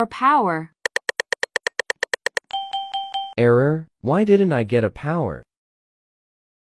Or power. Error, why didn't I get a power?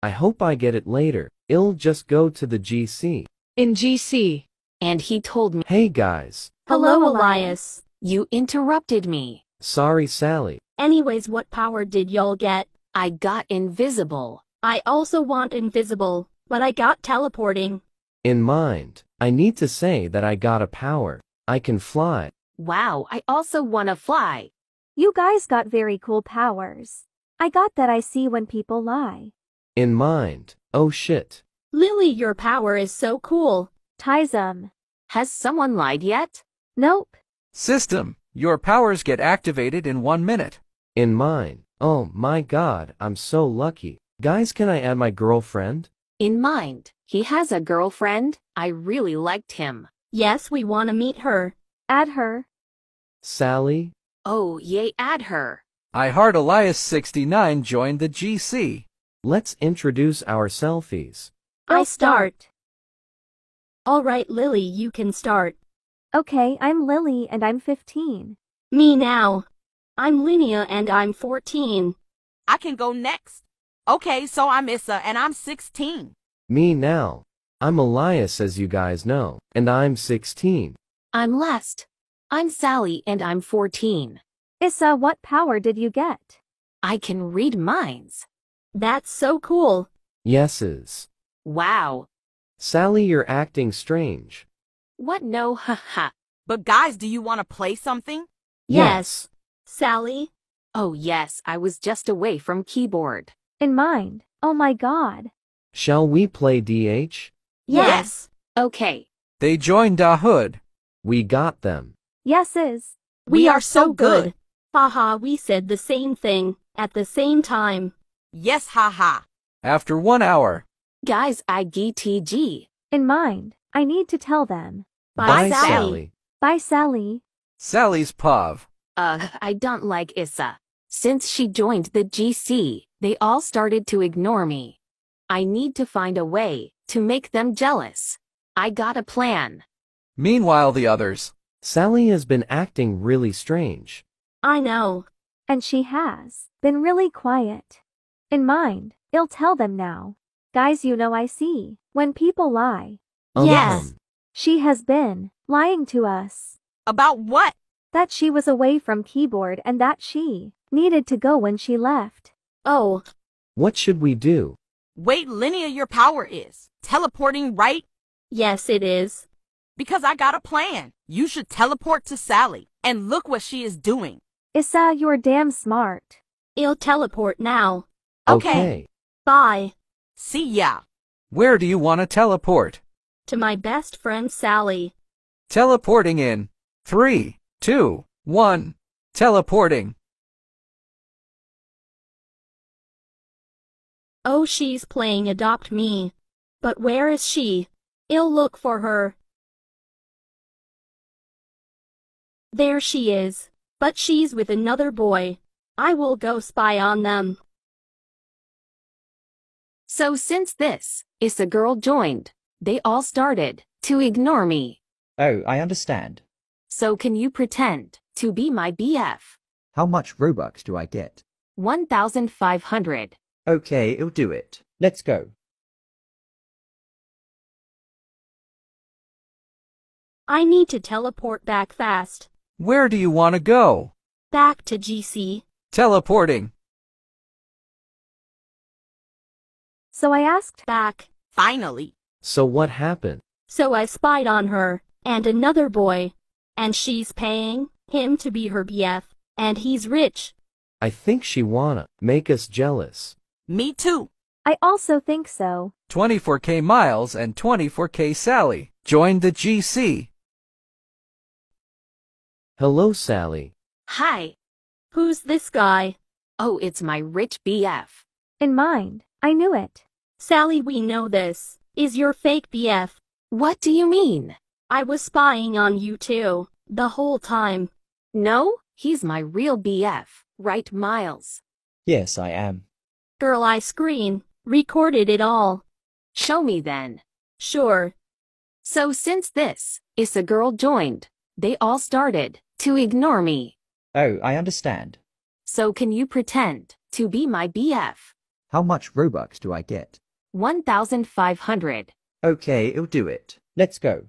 I hope I get it later. I'll just go to the GC. In GC. And he told me, Hey guys. Hello, Elias. You interrupted me. Sorry Sally. Anyways, what power did y'all get? I got invisible. I also want invisible, but I got teleporting. In mind, I need to say that I got a power. I can fly. Wow, I also wanna fly. You guys got very cool powers. I got that I see when people lie. In mind, oh shit. Lily, your power is so cool. Tism. Has someone lied yet? Nope. System, your powers get activated in one minute. In mine. Oh my god, I'm so lucky. Guys, can I add my girlfriend? In mind, he has a girlfriend. I really liked him. Yes, we want to meet her. Add her. Sally? Oh, yay, add her. I heard Elias69 joined the GC. Let's introduce our selfies. I start. All right, Lily, you can start. Okay, I'm Lily and I'm 15. Me now. I'm Linnea and I'm 14. I can go next. Okay, so I'm Issa and I'm 16. Me now. I'm Elias as you guys know, and I'm 16. I'm last. I'm Sally and I'm 14. Issa, what power did you get? I can read minds. That's so cool. Yeses. Wow. Sally, you're acting strange. What no haha. But guys, do you want to play something? Yes. Sally? Oh yes, I was just away from keyboard. In mind. Oh my god. Shall we play DH? Yes. Okay. They joined Da Hood. We got them. Yeses. We are so good. Haha, we said the same thing at the same time. Yes, haha. After one hour, Guys, I GTG. In mind. I need to tell them. Bye, Bye, Sally. Sally. Bye, Sally. Sally's Pav. Ugh, I don't like Issa. Since she joined the GC, they all started to ignore me. I need to find a way to make them jealous. I got a plan. Meanwhile, the others. Sally has been acting really strange. I know. And she has been really quiet. In mind. I'll tell them now. Guys, you know I see. When people lie. Yes. Um, She has been lying to us. About what? That she was away from keyboard and that she needed to go when she left. Oh, what should we do? Wait, Linnea your power is. Teleporting, right? yes, it is. Because I got a plan. You should teleport to Sally. And look what she is doing. Issa, you're damn smart. I'll teleport now. Okay. Bye. See ya. Where do you want to teleport? To my best friend Sally. Teleporting in. Three, two, one. Teleporting. Oh, she's playing Adopt Me. But where is she? I'll look for her. There she is. But she's with another boy. I will go spy on them. So since this, is Issa girl joined, they all started to ignore me. Oh, I understand. So can you pretend to be my BF? How much Robux do I get? 1,500. Okay, it'll do it. Let's go. I need to teleport back fast. Where do you want to go? Back to GC. Teleporting. So I asked, Back. Finally. So what happened? So I spied on her, and another boy. And she's paying him to be her BF, and he's rich. I think she wanna make us jealous. Me too. I also think so. 24K Miles and 24K Sally. Joined the GC. Hello, Sally. Hi. Who's this guy? Oh, it's my rich BF. In mind. I knew it. Sally, we know this. Is your fake BF. What do you mean? I was spying on you too, the whole time. No, he's my real BF, right, Miles? Yes, I am. Girl, I screen, recorded it all. Show me then. Sure. So since this, is a girl joined, they all started to ignore me. Oh, I understand. So can you pretend to be my BF? How much Robux do I get? 1,500. Okay, it'll do it. Let's go.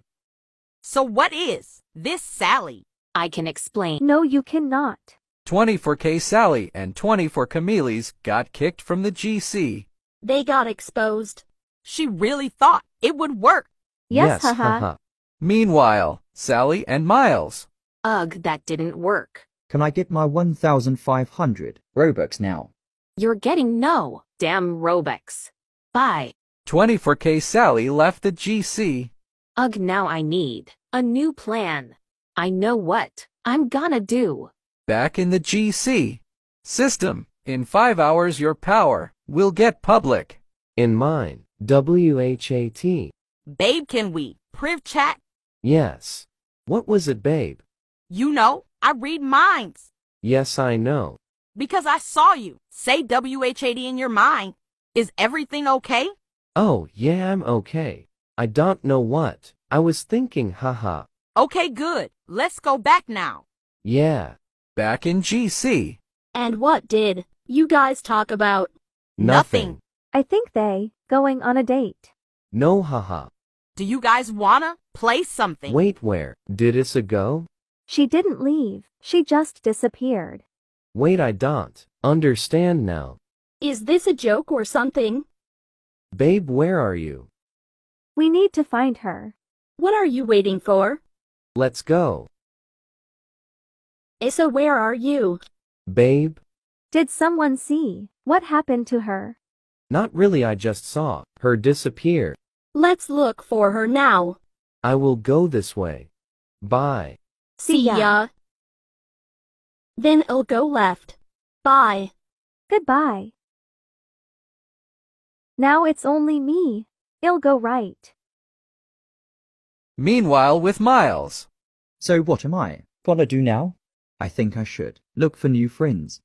So what is this Sally? I can explain. No, you cannot. 20 for K Sally and 20 for Camille's got kicked from the GC. They got exposed. She really thought it would work. Yes, haha. haha. Meanwhile, Sally and Miles. Ugh, that didn't work. Can I get my 1,500 Robux now? You're getting no damn Robux. Bye. 24k Sally left the GC. Ugh, now I need a new plan. I know what I'm gonna do. Back in the GC. System. In five hours your power will get public. In mine. W-H-A-T. Babe, can we priv chat? Yes. What was it, babe? You know, I read minds Yes, I know. because I saw you say WH80 in your mind. Is everything okay? Oh, yeah, I'm okay. I don't know what. I was thinking, haha. Okay, good. Let's go back now. Yeah. Back in GC. And what did you guys talk about? Nothing. I think they going on a date. No, haha. Do you guys wanna play something? Wait, where? Did Issa go? She didn't leave. She just disappeared. Wait, I don't understand now. Is this a joke or something? Babe, where are you? We need to find her. What are you waiting for? Let's go. Issa, where are you? Babe? Did someone see what happened to her? Not really, I just saw her disappear. Let's look for her now. I will go this way. Bye. See ya. Then I'll go left. Bye. Goodbye. Now it's only me. I'll go right. Meanwhile with Miles. So what am I gonna do now? I think I should look for new friends.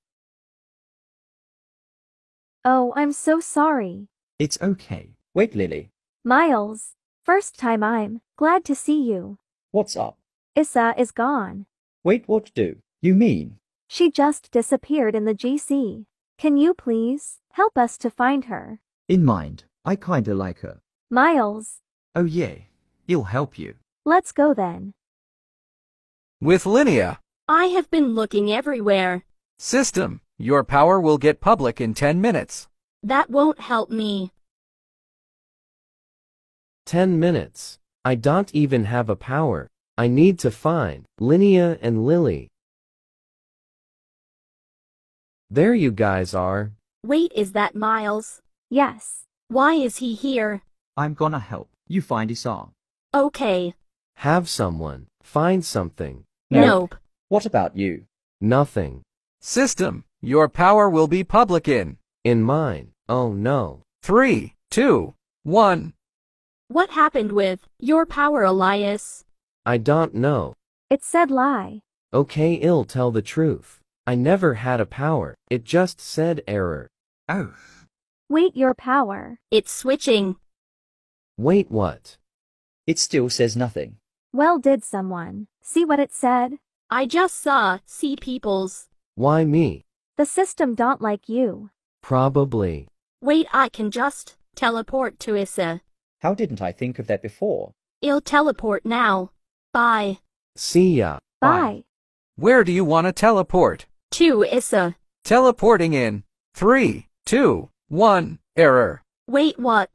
Oh, I'm so sorry. It's okay. Wait, Lily. Miles. First time I'm glad to see you. What's up? Issa is gone. Wait, what do you mean? She just disappeared in the GC. Can you please help us to find her? In mind, I kinda like her. Miles, Oh yeah, he'll help you. let's go then. With Linnea. I have been looking everywhere. System. Your power will get public in 10 minutes. That won't help me. Ten minutes. I don't even have a power. I need to find Linnea and Lily. There you guys are. Wait, is that Miles? Yes. Why is he here? I'm gonna help you find Issa. Okay. Have someone. Find something. Nope. What about you? Nothing. System. Your power will be public in In mine. Oh no. three, two, one. What happened with your power, Elias? I don't know. It said lie. Okay, I'll tell the truth. I never had a power. It just said error. Oh, Wait your power. It's switching. Wait, what? it still says nothing. Well did someone see what it said? I just saw see peoples. Why me? The system don't like you. Probably. Wait, I can just teleport to Issa. How didn't I think of that before? I'll teleport now. Bye. See ya. Bye. Where do you want to teleport? To Issa. Teleporting in three, two, one. Error. Wait, what?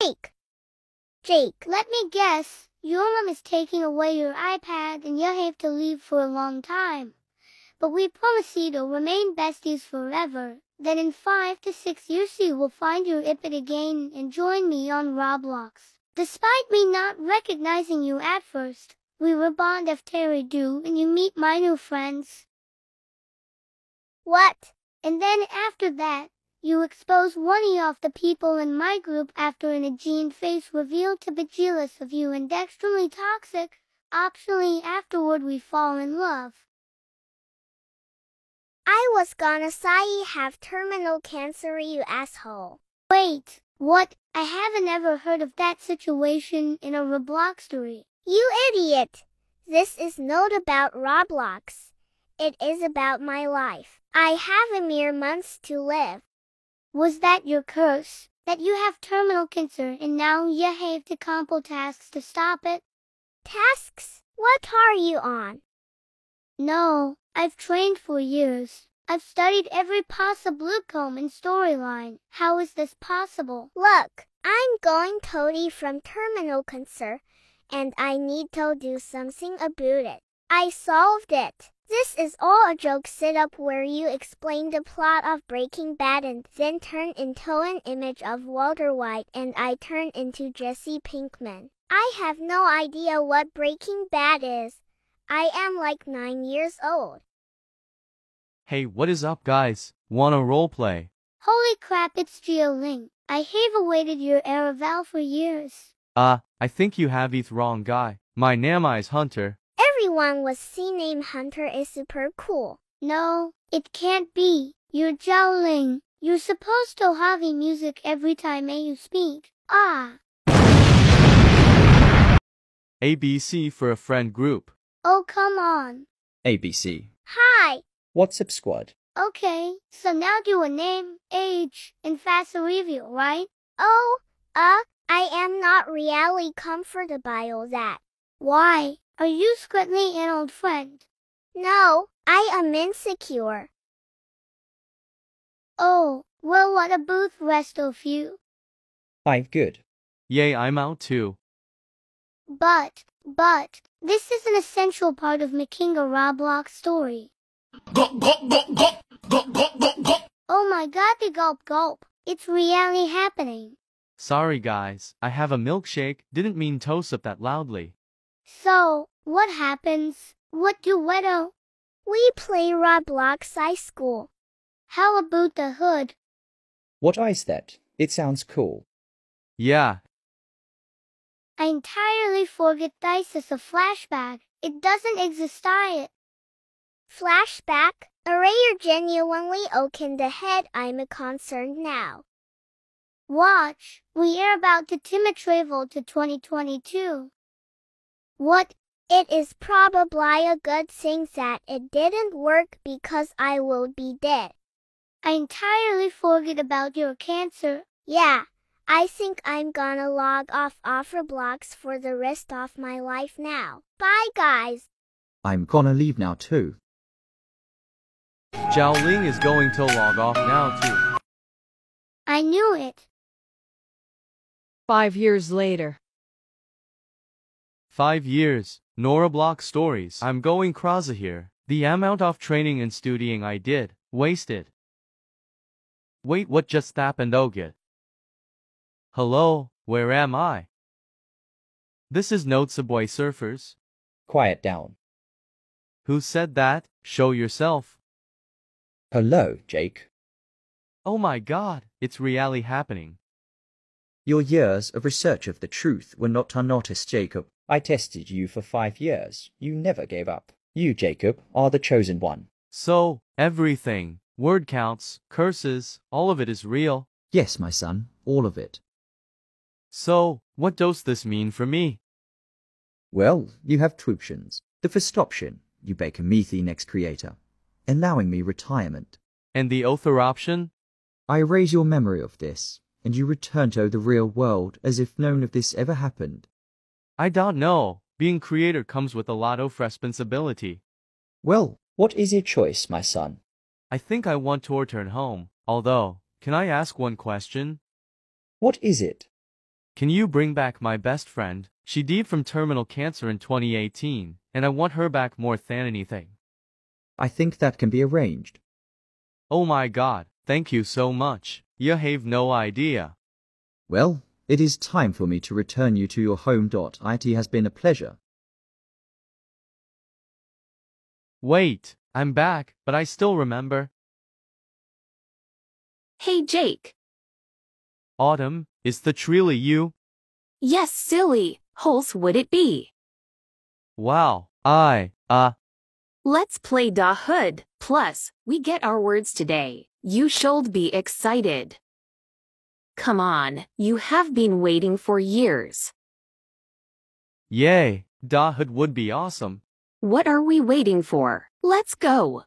Jake. Jake, let me guess. Your mom is taking away your iPad and you have to leave for a long time. But we promise you to remain besties forever. Then in five to six years you will find your iPad again and join me on Roblox. Despite me not recognizing you at first, we will bond after I do and you meet my new friends. What? And then after that, you expose one of the people in my group after an Aegean face revealed to be jealous of you and extremely toxic. Optionally afterward we fall in love. I was gonna say you have terminal cancer, you asshole. Wait, what? I haven't ever heard of that situation in a Roblox story. You idiot! This is not about Roblox. It is about my life. I have a mere months to live. Was that your curse? That you have terminal cancer and now you have to complete tasks to stop it? Tasks? What are you on? No, I've trained for years. I've studied every possible outcome and storyline. How is this possible? Look, I'm going Toady from Terminal Cancer, and I need to do something about it. I solved it. This is all a joke sit up where you explain the plot of Breaking Bad and then turn into an image of Walter White and I turn into Jesse Pinkman. I have no idea what Breaking Bad is. I am like nine years old. Hey, what is up, guys? Wanna roleplay? Holy crap, it's Geoling. I have awaited your Araval for years. Uh, I think you have it wrong guy. My name is Hunter. Everyone was C name Hunter is super cool. No, it can't be. You're Jiaoling. You're supposed to have a music every time you speak. Ah. ABC for a friend group. Oh, come on. ABC. Hi. WhatsApp squad. Okay, so now do a name, age, and fast review, right? Oh, uh, I am not really comfortable by all that. Why? Are you secretly an old friend? No, I am insecure. Oh, well what about the rest of you? I'm good. Yay, I'm out too. But, but, this is an essential part of making a Roblox story. Gulp, gulp, gulp, gulp, gulp, gulp, gulp. Oh my god, the gulp gulp. It's really happening. Sorry guys, I have a milkshake, didn't mean toast up that loudly. So, what happens? What do Wedo? We play Roblox High School. How about the hood? What is that? It sounds cool. Yeah, I entirely forget this is a flashback. It doesn't exist yet. Flashback? Array genuinely open the head I'm a concerned now. Watch, we are about to time travel to 2022. What? It is probably a good thing that it didn't work because I will be dead. I entirely forget about your cancer. Yeah, I think I'm gonna log off off Roblox for the rest of my life now. Bye guys. I'm gonna leave now too. Zhao Ling is going to log off now too. I knew it. Five years later. Five years. Nora Block Stories. I'm going crazy here. The amount of training and studying I did, wasted. Wait, what just happened, oh, Ogit? Hello, where am I? This is Note Subway Surfers. Quiet down. Who said that? Show yourself. Hello, Jake. Oh my god, it's really happening. Your years of research of the truth were not unnoticed, Jacob. I tested you for five years. You never gave up. You, Jacob, are the chosen one. So, everything, word counts, curses, all of it is real. Yes, my son, all of it. So, what does this mean for me? Well, you have two options. The first option, you become me the next creator, allowing me retirement. And the other option? I erase your memory of this, and you return to the real world as if none of this ever happened. I don't know. Being creator comes with a lot of responsibility. Well, what is your choice, my son? I think I want to return home. Although, can I ask one question? What is it? Can you bring back my best friend? She died from terminal cancer in 2018, and I want her back more than anything. I think that can be arranged. Oh my god, thank you so much. You have no idea. Well, it is time for me to return you to your home. It has been a pleasure. Wait, I'm back, but I still remember. Hey Jake. Autumn, is that really you? Yes, silly. Holes would it be? Wow, I, uh, Let's play Da Hood. Plus, we get our words today. You should be excited. Come on, you have been waiting for years. yay, Da Hood would be awesome. What are we waiting for? Let's go.